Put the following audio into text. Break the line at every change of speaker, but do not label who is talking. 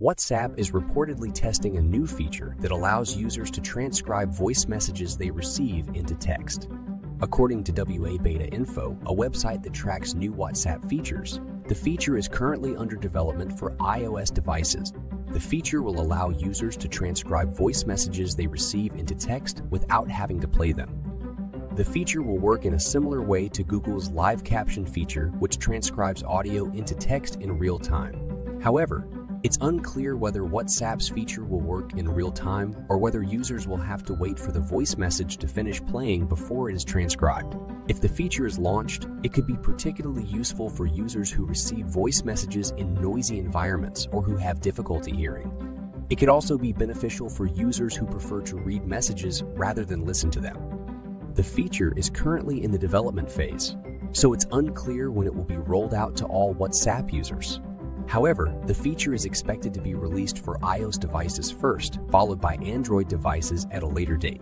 WhatsApp is reportedly testing a new feature that allows users to transcribe voice messages they receive into text. According to WA Beta Info, a website that tracks new WhatsApp features, the feature is currently under development for iOS devices. The feature will allow users to transcribe voice messages they receive into text without having to play them. The feature will work in a similar way to Google's Live Caption feature, which transcribes audio into text in real time. However, it's unclear whether WhatsApp's feature will work in real time or whether users will have to wait for the voice message to finish playing before it is transcribed. If the feature is launched, it could be particularly useful for users who receive voice messages in noisy environments or who have difficulty hearing. It could also be beneficial for users who prefer to read messages rather than listen to them. The feature is currently in the development phase, so it's unclear when it will be rolled out to all WhatsApp users. However, the feature is expected to be released for iOS devices first, followed by Android devices at a later date.